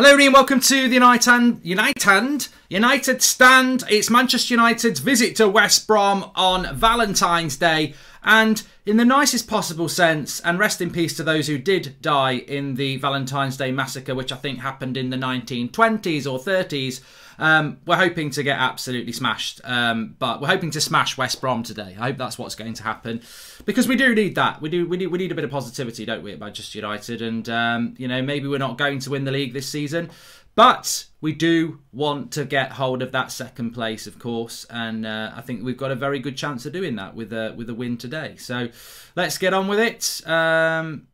Hello, everybody, and welcome to the United United United Stand. It's Manchester United's visit to West Brom on Valentine's Day, and in the nicest possible sense, and rest in peace to those who did die in the Valentine's Day massacre, which I think happened in the 1920s or 30s. Um, we're hoping to get absolutely smashed, um, but we're hoping to smash West Brom today. I hope that's what's going to happen because we do need that. We do. We need. We need a bit of positivity, don't we, at Manchester United? And um, you know, maybe we're not going to win the league this season, but we do want to get hold of that second place, of course. And uh, I think we've got a very good chance of doing that with a with a win today. So let's get on with it. Um,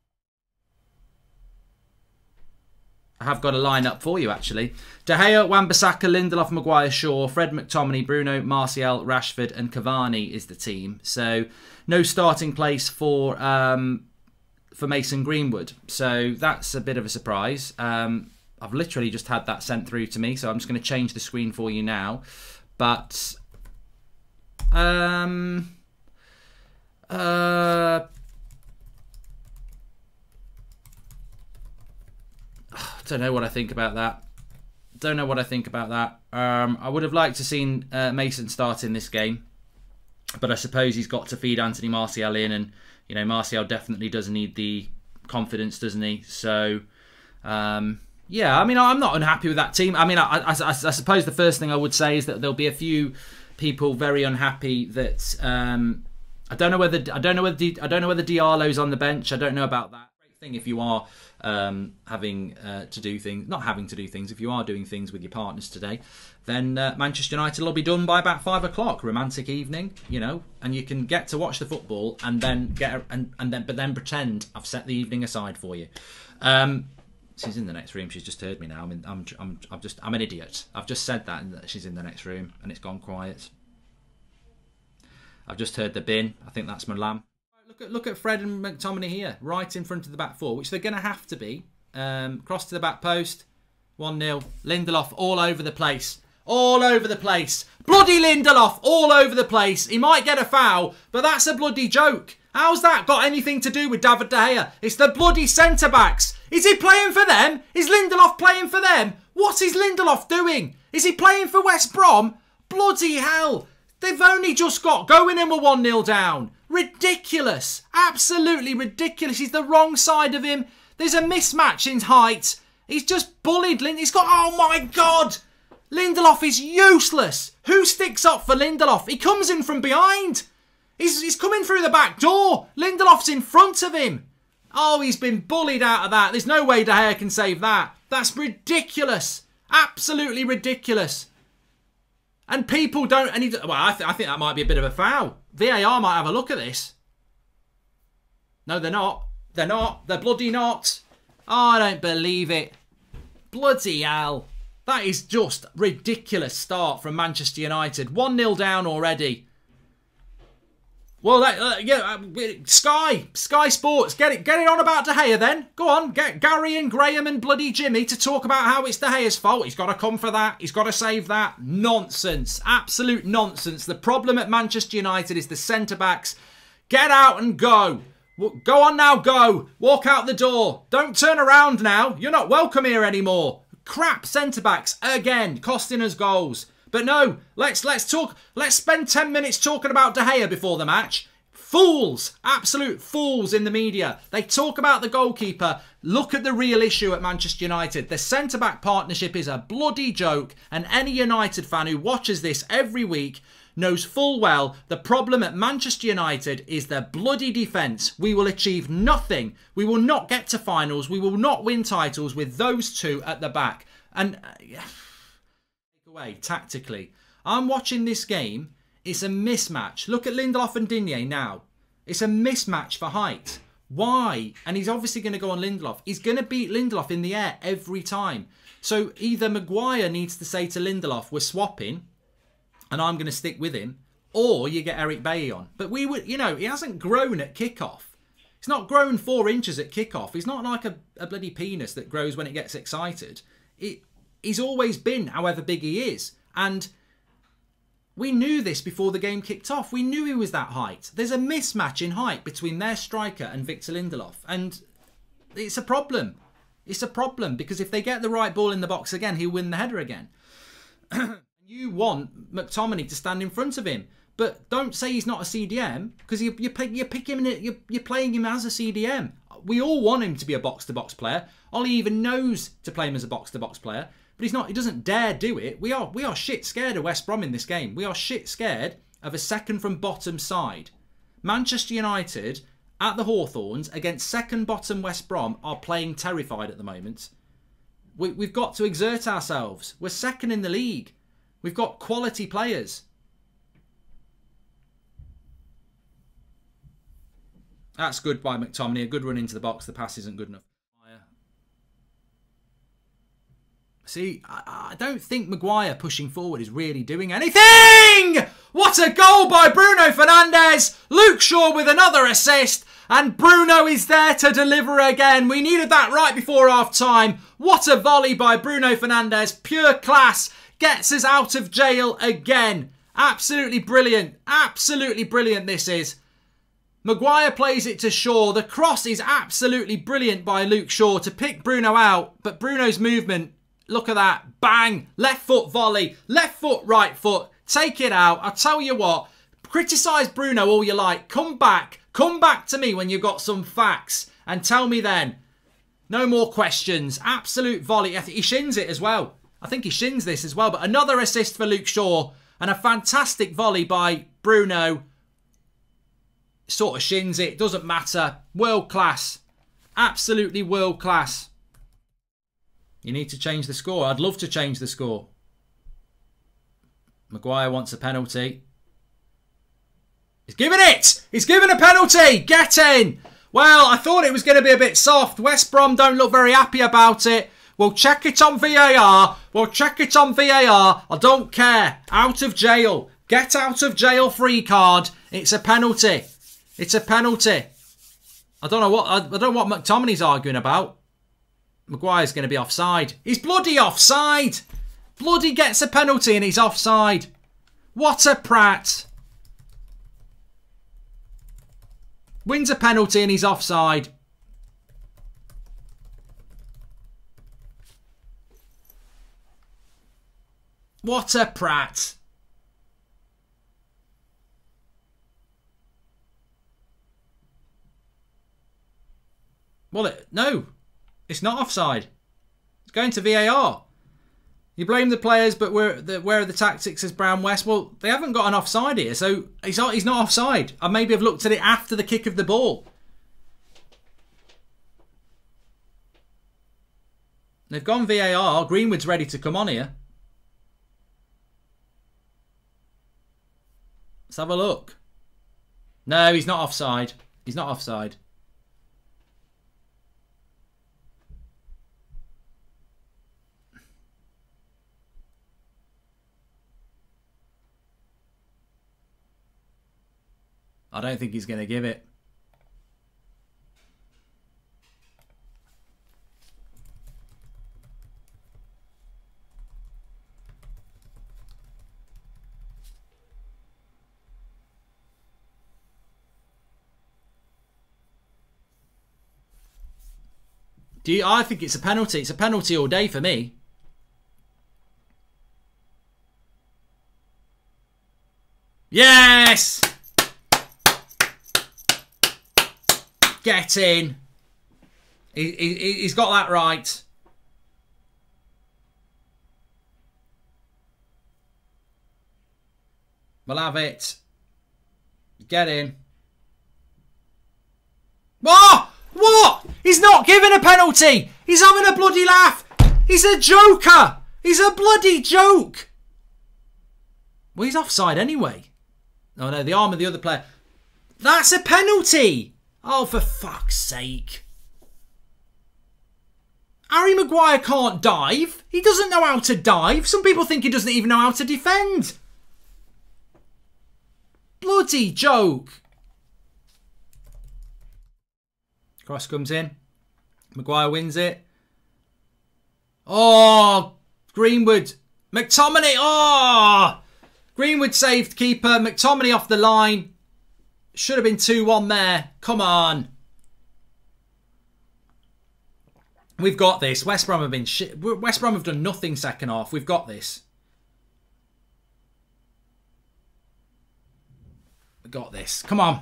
I have got a lineup for you actually. De Gea, Wan-Bissaka, Lindelof, Maguire, Shaw, Fred McTominay, Bruno, Martial, Rashford, and Cavani is the team. So no starting place for um, for Mason Greenwood. So that's a bit of a surprise. Um, I've literally just had that sent through to me, so I'm just going to change the screen for you now. But um, uh, don't know what I think about that. Don't know what I think about that. Um, I would have liked to seen uh, Mason start in this game, but I suppose he's got to feed Anthony Martial in, and you know Martial definitely does need the confidence, doesn't he? So. Um, yeah, I mean, I'm not unhappy with that team. I mean, I, I, I, suppose the first thing I would say is that there'll be a few people very unhappy that um, I don't know whether I don't know whether I don't know whether Diallo's on the bench. I don't know about that. Great thing if you are um, having uh, to do things, not having to do things. If you are doing things with your partners today, then uh, Manchester United will be done by about five o'clock. Romantic evening, you know, and you can get to watch the football and then get and and then but then pretend I've set the evening aside for you. Um, she's in the next room. She's just heard me now. I'm, in, I'm, I'm, I'm just, I'm an idiot. I've just said that, and she's in the next room, and it's gone quiet. I've just heard the bin. I think that's my lamb. Look at, look at Fred and McTominay here, right in front of the back four, which they're going to have to be. Um, cross to the back post, one 0 Lindelof all over the place, all over the place. Bloody Lindelof all over the place. He might get a foul, but that's a bloody joke. How's that got anything to do with David De Gea? It's the bloody centre backs. Is he playing for them? Is Lindelof playing for them? What is Lindelof doing? Is he playing for West Brom? Bloody hell. They've only just got going and we're 1 0 down. Ridiculous. Absolutely ridiculous. He's the wrong side of him. There's a mismatch in height. He's just bullied. Lind- He's got. Oh my God. Lindelof is useless. Who sticks up for Lindelof? He comes in from behind. He's, he's coming through the back door. Lindelof's in front of him. Oh, he's been bullied out of that. There's no way De Gea can save that. That's ridiculous. Absolutely ridiculous. And people don't. And he, well, I, th I think that might be a bit of a foul. VAR might have a look at this. No, they're not. They're not. They're bloody not. Oh, I don't believe it. Bloody hell. That is just ridiculous start from Manchester United. 1-0 down already. Well, that, uh, yeah, uh, Sky, Sky Sports, get it, get it on about De Gea then. Go on, get Gary and Graham and bloody Jimmy to talk about how it's De Gea's fault. He's got to come for that. He's got to save that. Nonsense, absolute nonsense. The problem at Manchester United is the centre backs. Get out and go. Go on now, go. Walk out the door. Don't turn around now. You're not welcome here anymore. Crap centre backs again, costing us goals. But no, let's let's talk. Let's spend ten minutes talking about De Gea before the match. Fools, absolute fools in the media. They talk about the goalkeeper. Look at the real issue at Manchester United. The centre back partnership is a bloody joke, and any United fan who watches this every week knows full well the problem at Manchester United is their bloody defence. We will achieve nothing. We will not get to finals. We will not win titles with those two at the back. And. Uh, away tactically. I'm watching this game. It's a mismatch. Look at Lindelof and Diagne now. It's a mismatch for height. Why? And he's obviously going to go on Lindelof. He's going to beat Lindelof in the air every time. So either Maguire needs to say to Lindelof, we're swapping, and I'm going to stick with him, or you get Eric Bailly on. But we would, you know, he hasn't grown at kickoff. He's not grown four inches at kickoff. He's not like a, a bloody penis that grows when it gets excited. It, he's always been however big he is. And we knew this before the game kicked off. We knew he was that height. There's a mismatch in height between their striker and Victor Lindelof. And it's a problem. It's a problem because if they get the right ball in the box again, he'll win the header again. you want McTominay to stand in front of him. But don't say he's not a CDM because you, you, pick, you pick him in you're, you're playing him as a CDM. We all want him to be a box to box player. Ollie even knows to play him as a box to box player, but he's not. He doesn't dare do it. We are we are shit scared of West Brom in this game. We are shit scared of a second from bottom side. Manchester United at the Hawthorns against second bottom West Brom are playing terrified at the moment. We, we've got to exert ourselves. We're second in the league. We've got quality players. That's good by McTominay. A good run into the box. The pass isn't good enough. See, I, don't think Maguire pushing forward is really doing anything! What a goal by Bruno Fernandes! Luke Shaw with another assist, and Bruno is there to deliver again. We needed that right before half time. What a volley by Bruno Fernandes. Pure class. Gets us out of jail again. Absolutely brilliant. Absolutely brilliant this is. Maguire plays it to Shaw. The cross is absolutely brilliant by Luke Shaw to pick Bruno out, but Bruno's movement, look at that. Bang! Left foot volley, left foot, right foot. Take it out. I'll tell you what, criticise Bruno all you like. Come back. Come back to me when you've got some facts and tell me then. No more questions. Absolute volley. I he shins it as well. I think he shins this as well. But another assist for Luke Shaw and a fantastic volley by Bruno sort of shins it. Doesn't matter. World class. Absolutely world class. You need to change the score. I'd love to change the score. Maguire wants a penalty. He's given it! He's given a penalty! Get in! Well, I thought it was going to be a bit soft. West Brom don't look very happy about it. We'll check it on VAR. We'll check it on VAR. I don't care. Out of jail. Get out of jail free card. It's a penalty. It's a penalty. I don't know what I, don't know what McTominay's arguing about. Maguire's going to be offside. He's bloody offside. Bloody gets a penalty and he's offside. What a prat. Wins a penalty and he's offside. What a prat. Well, it, no, it's not offside. It's going to VAR. You blame the players, but where, the, where are the tactics as Brown West? Well, they haven't got an offside here, so he's not, he's not offside. I maybe have looked at it after the kick of the ball. They've gone VAR. Greenwood's ready to come on here. Let's have a look. No, he's not offside. He's not offside. I don't think he's going to give it. Do you, I think it's a penalty. It's a penalty all day for me. Yes! Get in. He, he, he's got that right. We'll have it. Get in. What? He's not giving a penalty. He's having a bloody laugh. He's a joker. He's a bloody joke. Well, he's offside anyway. Oh no, the arm of the other player. That's a penalty. Oh, for fuck's sake. Harry Maguire can't dive. He doesn't know how to dive. Some people think he doesn't even know how to defend. Bloody joke. Cross comes in. Maguire wins it. Oh, Greenwood. McTominay. Oh, Greenwood saved keeper. McTominay off the line. Should have been 2-1 there. Come on. We've got this. West Brom have been shit. West Brom have done nothing second half. We've got this. We got this. Come on.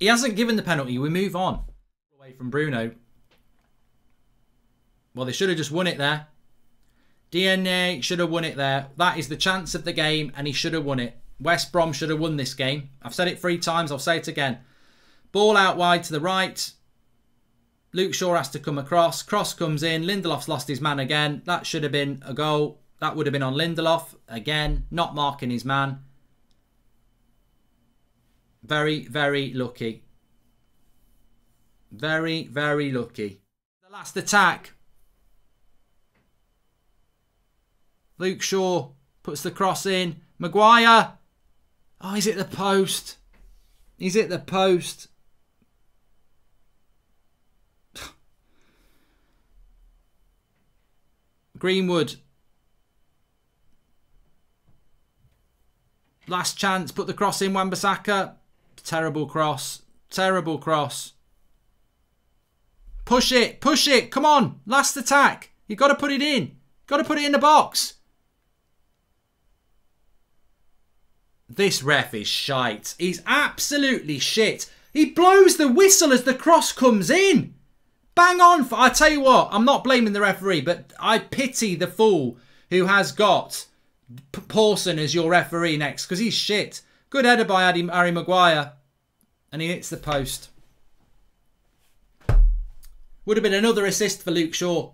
He hasn't given the penalty. We move on. Away from Bruno. Well, they should have just won it there. Diagne should have won it there. That is the chance of the game, and he should have won it. West Brom should have won this game. I've said it three times. I'll say it again. Ball out wide to the right. Luke Shaw has to come across. Cross comes in. Lindelof's lost his man again. That should have been a goal. That would have been on Lindelof. Again, not marking his man. Very, very lucky. Very, very lucky. The last attack. Luke Shaw puts the cross in. Maguire. Oh, is it the post. Is it the post. Greenwood. Last chance. Put the cross in. Wan-Bissaka. Terrible cross. Terrible cross. Push it. Push it. Come on. Last attack. you got to put it in. Got to put it in the box. This ref is shite. He's absolutely shit. He blows the whistle as the cross comes in. Bang on. For, I tell you what, I'm not blaming the referee, but I pity the fool who has got Pawson as your referee next because he's shit. Good header by Harry Maguire. And he hits the post. Would have been another assist for Luke Shaw.